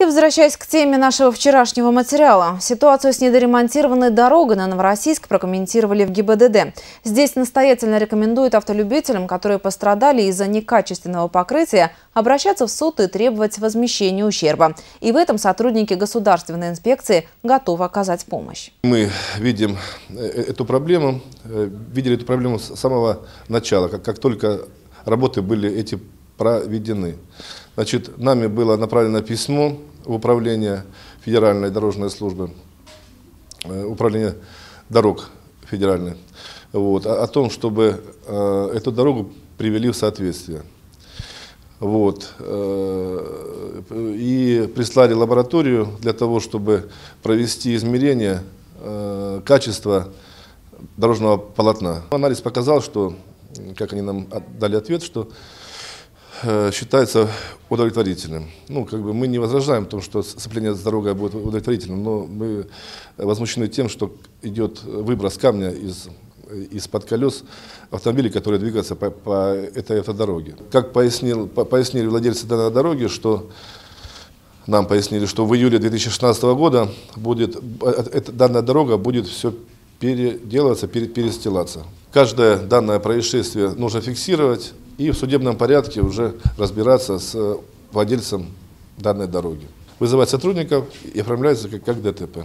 И возвращаясь к теме нашего вчерашнего материала, ситуацию с недоремонтированной дорогой на Новороссийск прокомментировали в ГИБДД. Здесь настоятельно рекомендуют автолюбителям, которые пострадали из-за некачественного покрытия, обращаться в суд и требовать возмещения ущерба. И в этом сотрудники государственной инспекции готовы оказать помощь. Мы видим э, эту проблему, э, видели эту проблему с самого начала, как, как только работы были эти проведены. Значит, нами было направлено письмо в управление Федеральной дорожной службы, э, управление дорог федеральной, вот, о, о том, чтобы э, эту дорогу привели в соответствие. Вот, э, и прислали лабораторию для того, чтобы провести измерение э, качества дорожного полотна. Анализ показал, что, как они нам дали ответ, что считается удовлетворительным. Ну, как бы мы не возражаем в том, что сцепление с дорогой будет удовлетворительным, но мы возмущены тем, что идет выброс камня из из-под колес автомобилей, которые двигаются по, по этой автодороге. Как пояснил, по, пояснили владельцы данной дороги, что нам пояснили, что в июле 2016 года будет, э, эта, данная дорога будет все переделываться, пере, перестилаться. Каждое данное происшествие нужно фиксировать, и в судебном порядке уже разбираться с владельцем данной дороги. Вызывать сотрудников и оформляется как, как ДТП.